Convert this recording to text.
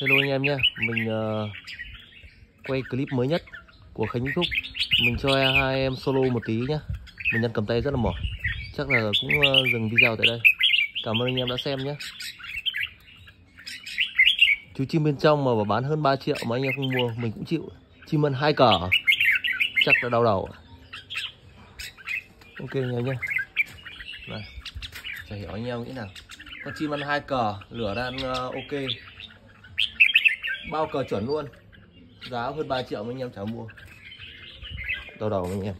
em nhé. Mình uh, quay clip mới nhất của Khánh Thúc Mình cho hai em solo một tí nhé. Mình nhân cầm tay rất là mỏi. Chắc là cũng uh, dừng video tại đây. Cảm ơn anh em đã xem nhé. Chú chim bên trong mà bảo bán hơn 3 triệu mà anh em không mua Mình cũng chịu. Chim ăn hai cờ. Chắc là đau đầu. Ok anh nhé. Này Chả hiểu anh em nghĩ nào. Con chim ăn hai cờ Lửa đang uh, ok. Bao cờ chuẩn luôn. Giá hơn 3 triệu mà anh em chả mua. Đau đầu anh em.